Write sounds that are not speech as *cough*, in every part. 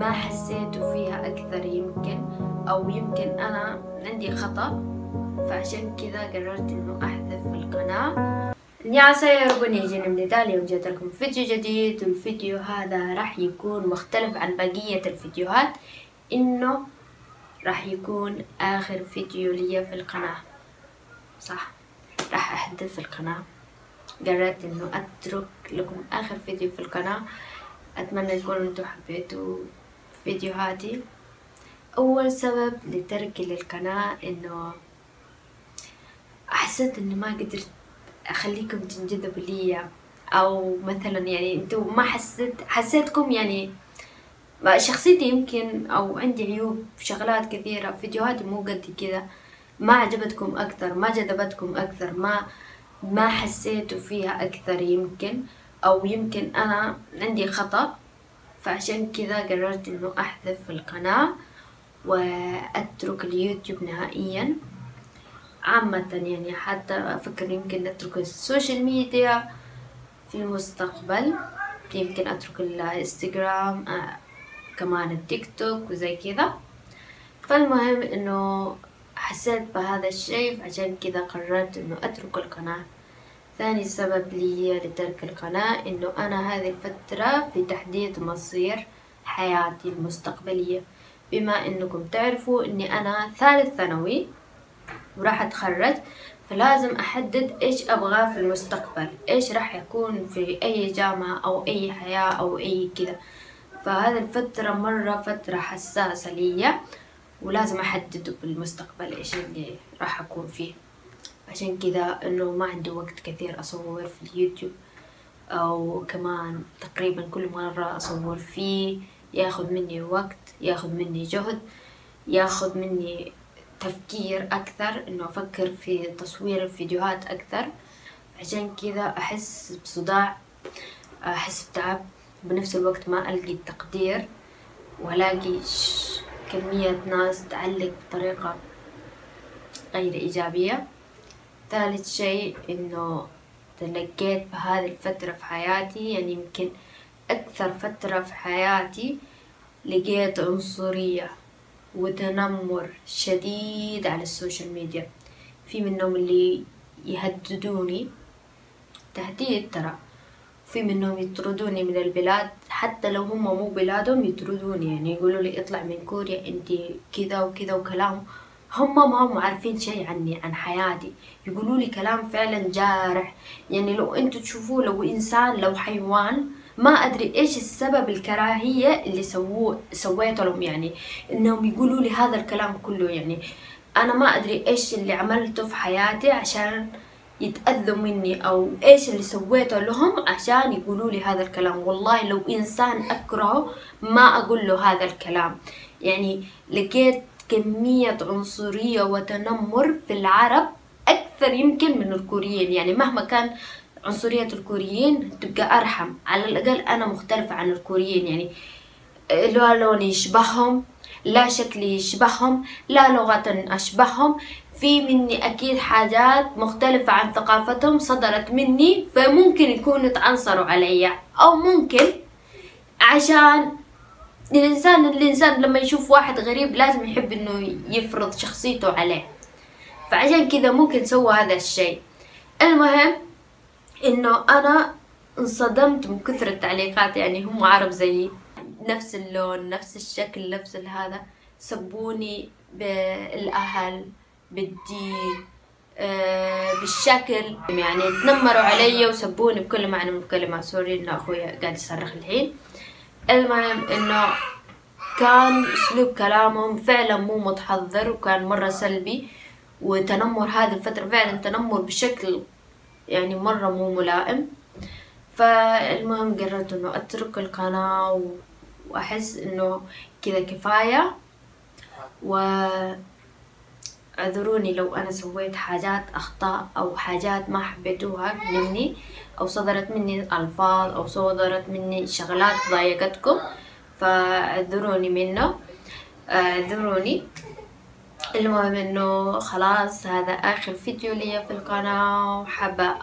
ما حسيتوا فيها أكثر يمكن أو يمكن أنا عندي خطأ فعشان كذا قررت إنه أحذف القناة. يا ربنا يجينا من إيطاليا وجيت لكم فيديو جديد والفيديو هذا راح يكون مختلف عن بقية الفيديوهات إنه راح يكون آخر فيديو لي في القناة. صح راح أحذف القناة. قررت إنه أترك لكم آخر فيديو في القناة. أتمنى يكونوا أنتم حبيتوا فيديوهاتي. أول سبب لتركي للقناة إنه حسيت إني ما قدرت أخليكم تنجذبوا لي أو مثلا يعني إنتوا ما حسيت حسيتكم يعني شخصيتي يمكن أو عندي عيوب شغلات كثيرة فيديوهاتي مو قد كذا. ما عجبتكم أكثر ما جذبتكم أكثر ما ما حسيتوا فيها أكثر يمكن. أو يمكن أنا عندي خطأ. فعشان كذا قررت إنه أحذف القناة وأترك اليوتيوب نهائيا. عامة يعني حتى أفكر يمكن أترك ال social media في المستقبل يمكن أترك الإنستغرام آه كمان التيك توك وزي كذا. فالمهم إنه حسيت بهذا الشيء عشان كذا قررت إنه أترك القناة. ثاني سبب لي لترك القناة إنه أنا هذه الفترة في تحديد مصير حياتي المستقبلية. بما إنكم تعرفوا إني أنا ثالث ثانوي وراح أتخرج فلازم أحدد إيش أبغاه في المستقبل إيش راح يكون في أي جامعة أو أي حياة أو أي كذا. فهذه الفترة مرة فترة حساسة لي ولازم أحدده بالمستقبل إيش اللي راح أكون فيه. عشان كذا إنه ما عندي وقت كثير أصور في اليوتيوب أو كمان تقريبا كل مرة أصور فيه ياخد مني وقت ياخد مني جهد ياخد مني تفكير أكثر إنه أفكر في تصوير الفيديوهات أكثر. عشان كذا أحس بصداع أحس بتعب. بنفس الوقت ما ألقي التقدير وألاقي كمية ناس تعلق بطريقة غير إيجابية. ثالث شيء إنه تلقيت بهذه الفترة في حياتي يعني يمكن أكثر فترة في حياتي لقيت عنصرية وتنمر شديد على السوشيال ميديا. في منهم اللي يهددوني تهديد ترى في منهم يطردوني من البلاد حتى لو هم مو بلادهم يطردوني يعني يقولوا لي اطلع من كوريا انت كذا وكذا وكلام. هم ما هم عارفين شيء عني عن حياتي. يقولوا لي كلام فعلا جارح. يعني لو أنتوا تشوفوه لو إنسان لو حيوان ما أدري إيش السبب الكراهية اللي سووه سويته لهم. يعني إنهم يقولوا لي هذا الكلام كله. يعني أنا ما أدري إيش اللي عملته في حياتي عشان يتأذوا مني أو إيش اللي سويته لهم عشان يقولوا لي هذا الكلام. والله لو إنسان أكرهه ما أقول له هذا الكلام. يعني لقيت كمية عنصرية وتنمر في العرب أكثر يمكن من الكوريين. يعني مهما كان عنصرية الكوريين تبقى أرحم. على الأقل أنا مختلفة عن الكوريين. يعني لا لوني يشبههم لا شكلي يشبههم لا لغة أشبههم. في مني أكيد حاجات مختلفة عن ثقافتهم صدرت مني فممكن يكونوا تعنصروا علي. أو ممكن عشان الإنسان الإنسان لما يشوف واحد غريب لازم يحب إنه يفرض شخصيته عليه. فعشان كذا ممكن سوى هذا الشيء. المهم إنه أنا انصدمت من كثر التعليقات يعني هم عرب زيي. نفس اللون نفس الشكل نفس هذا. سبوني بالأهل بالدين آه بالشكل. يعني تنمروا علي وسبوني بكل معنى من الكلمة sorry إنه اخويا قاعد يصرخ الحين. المهم إنه كان أسلوب كلامهم فعلا مو متحضر وكان مرة سلبي وتنمر هذه الفترة فعلا تنمر بشكل يعني مرة مو ملائم. فالمهم قررت إنه أترك القناة وأحس إنه كذا كفاية. و اعذروني لو أنا سويت حاجات أخطاء أو حاجات ما حبيتوها مني. أو صدرت مني ألفاظ أو صدرت مني شغلات ضايقتكم فاعذروني منه. اعذروني. المهم إنه خلاص هذا آخر فيديو لي في القناة وحابة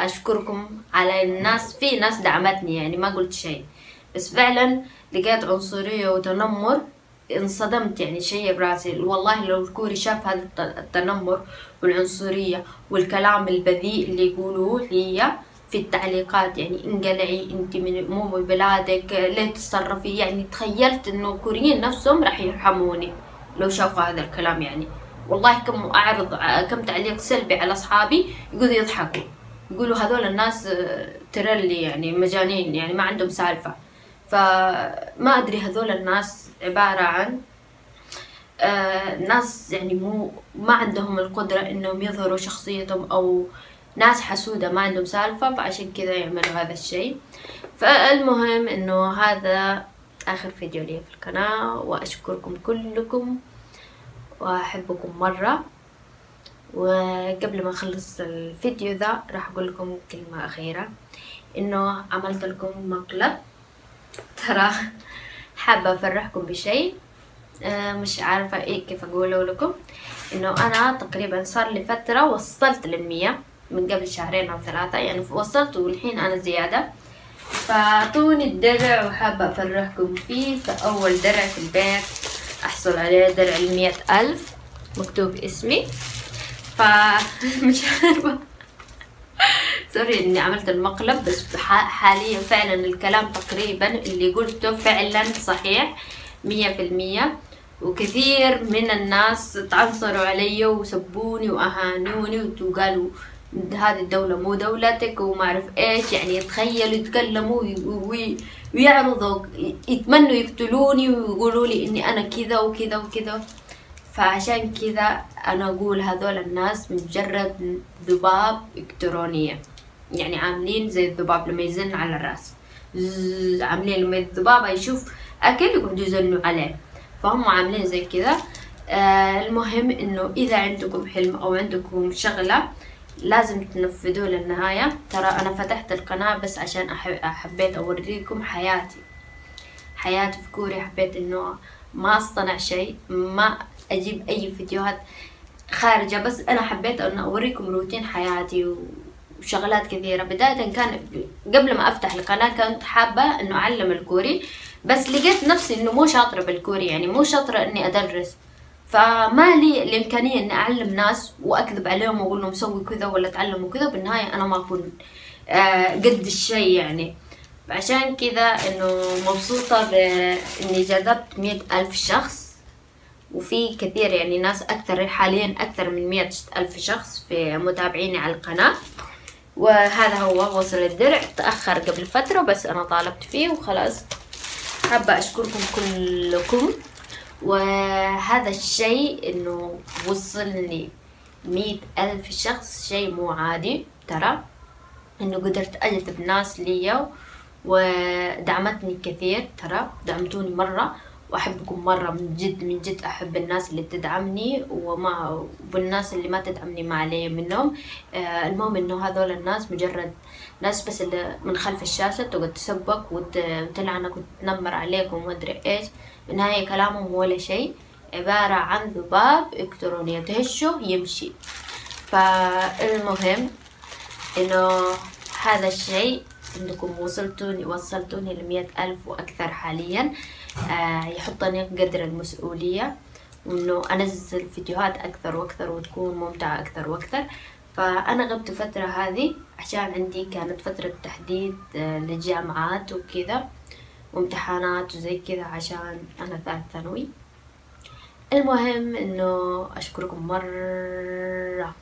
أشكركم على الناس في ناس دعمتني يعني ما قلت شيء. بس فعلا لقيت عنصرية وتنمر انصدمت يعني شيء براسي. والله لو الكوري شاف هذا التنمر والعنصرية والكلام البذيء اللي يقولوه لي في التعليقات يعني انقلعي انت من مو من بلادك ليه تتصرفي. يعني تخيلت إنه الكوريين نفسهم راح يرحموني لو شافوا هذا الكلام يعني. والله كم أعرض كم تعليق سلبي على أصحابي يقولوا يضحكوا. يقولوا هذول الناس ترلي يعني مجانين يعني ما عندهم سالفة. فما أدري هذول الناس عبارة عن آه ناس يعني مو ما عندهم القدرة إنهم يظهروا شخصيتهم أو ناس حسودة ما عندهم سالفة فعشان كذا يعملوا هذا الشيء. فالمهم إنه هذا آخر فيديو لي في القناة وأشكركم كلكم وأحبكم مرة. وقبل ما أخلص الفيديو ذا راح أقول لكم كلمة أخيرة. إنه عملت لكم مقلب ترى حابة أفرحكم بشيء. آه، مش عارفة إيه كيف أقوله لكم. إنه أنا تقريبا صار لي فترة وصلت للمية. من قبل شهرين أو ثلاثة يعني وصلت والحين أنا زيادة. فأعطوني الدرع وحابة أفرحكم فيه. فأول درع في البيت أحصل عليه درع المية ألف. مكتوب اسمي. فمش *laughs* عارفة. سوري إني عملت المقلب بس حاليا فعلا الكلام تقريبا اللي قلته فعلا صحيح مية في المية. وكثير من الناس تعنصروا علي وسبوني وأهانوني وقالوا هذه الدولة مو دولتك وما أعرف إيش يعني يتخيلوا يتكلموا ويعرضوا يتمنوا يقتلوني ويقولوا لي إني أنا كذا وكذا وكذا. فعشان كذا أنا أقول هذول الناس مجرد ذباب إلكترونية. يعني عاملين زي الذباب لما يزن على الرأس. عاملين لما الذباب يشوف أكل يقعدوا يزنوا عليه. فهم عاملين زي كذا. آه المهم إنه إذا عندكم حلم أو عندكم شغلة لازم تنفذوه للنهاية. ترى أنا فتحت القناة بس عشان حبيت أوريكم حياتي. حياتي في كوريا حبيت إنه ما أصطنع شيء ما أجيب أي فيديوهات خارجة بس أنا حبيت إنه أوريكم روتين حياتي وشغلات كثيرة. بداية كان قبل ما أفتح القناة كنت حابة إنه أعلم الكوري بس لقيت نفسي إنه مو شاطرة بالكوري يعني مو شاطرة إني أدرس. فما لي الإمكانية إني أعلم ناس وأكذب عليهم وأقول لهم سوي كذا ولا تعلموا كذا بالنهاية أنا ما أكون آه قد الشيء يعني. عشان كذا إنه مبسوطة بإني جذبت مية ألف شخص وفي كثير يعني ناس أكثر حاليا أكثر من مية ألف شخص في متابعيني على القناة. وهذا هو وصل الدرع. تأخر قبل فترة بس أنا طالبت فيه وخلاص. حابة أشكركم كلكم. وهذا الشيء إنه وصلني مية ألف شخص شيء مو عادي. ترى إنه قدرت أجذب ناس ليا ودعمتني كثير. ترى دعمتوني مرة وأحبكم مرة من جد من جد أحب الناس اللي تدعمني وما والناس اللي ما تدعمني ما علي منهم. آه المهم إنه هذول الناس مجرد ناس بس اللي من خلف الشاشة تقعد تسبك وتلعنك وتنمر عليك وما أدري إيش. بالنهاية كلامهم ولا شيء عبارة عن ذباب إلكتروني تهشه يمشي. فالمهم إنه هذا الشيء انكم وصلتوني وصلتوني لمية ألف وأكثر حاليا. آه يحطني قدر المسؤولية وإنه أنزل فيديوهات أكثر وأكثر وتكون ممتعة أكثر وأكثر. فأنا غبت فترة هذه عشان عندي كانت فترة تحديد آه للجامعات وكذا. وامتحانات وزي كذا عشان أنا ثالث ثانوي. المهم إنه أشكركم مرة.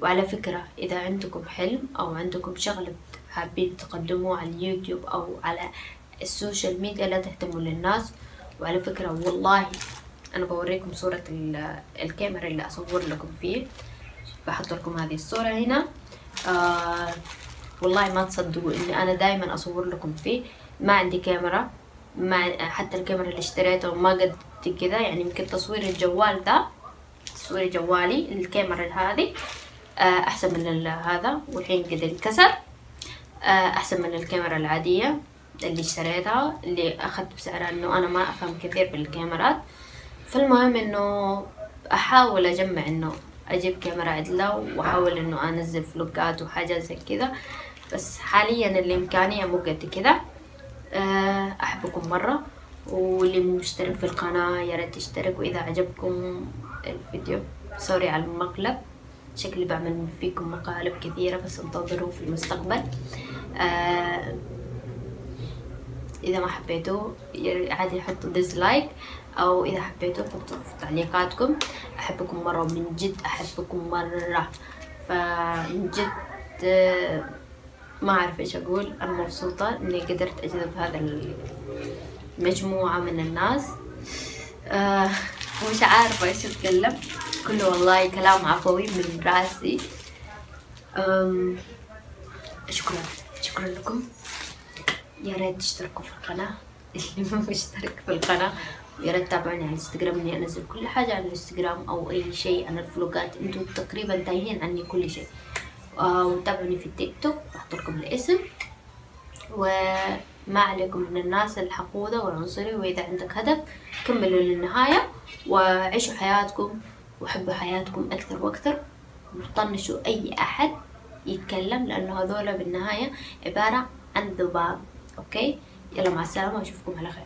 وعلى فكرة إذا عندكم حلم أو عندكم شغلة حابين تقدموه على اليوتيوب أو على ال social media لا تهتموا للناس. وعلى فكرة والله أنا بوريكم صورة الكاميرا اللي أصور لكم فيه. بحط لكم هذه الصورة هنا. آه والله ما تصدقوا إني أنا دايما أصور لكم فيه. ما عندي كاميرا ما حتى الكاميرا اللي اشتريتها ما قد كذا يعني يمكن تصوير الجوال ذا تصوير جوالي الكاميرا هذه آه أحسن من هذا والحين قد انكسر. آه، أحسن من الكاميرا العادية اللي اشتريتها اللي أخذت بسعرها إنه أنا ما أفهم كثير بالكاميرات. فالمهم إنه أحاول أجمع إنه أجيب كاميرا عدلة وأحاول إنه أنزل فلوقات وحاجات زي كذا بس حاليا الامكانية مو قد كذا. آه، أحبكم مرة. واللي مشترك في القناة يا ريت تشترك وإذا عجبكم الفيديو sorry على المقلب. شكلي بعمل فيكم مقالب كثيرة بس انتظروا في المستقبل. آه إذا ما حبيتوا عادي حطوا dislike أو إذا حبيتوا حطوا في تعليقاتكم. أحبكم مرة من جد أحبكم مرة. فمن جد آه، ما أعرف إيش أقول. أنا مبسوطة إني قدرت أجذب هذا المجموعة من الناس. آه مش عارفة إيش أتكلم. كله والله كلام عفوي من رأسي. أم شكرا. شكرا لكم. يا ريت تشتركوا في القناة. *laughs* اللي ما مشترك في القناة يا ريت تتابعوني على الإنستغرام. إني أنزل كل حاجة على الإنستغرام أو أي شيء. عن الفلوقات أنتوا تقريبا تايهين عني كل شيء. آه وتابعوني في التيك توك بحط لكم الاسم. وما عليكم من الناس الحقودة والعنصري وإذا عندك هدف كملوا للنهاية. وعيشوا حياتكم وحبوا حياتكم أكثر وأكثر. وطنشوا أي أحد يتكلم لأنه هذول بالنهاية عبارة عن ذباب. أوكي؟ يلا مع السلامة وأشوفكم على خير.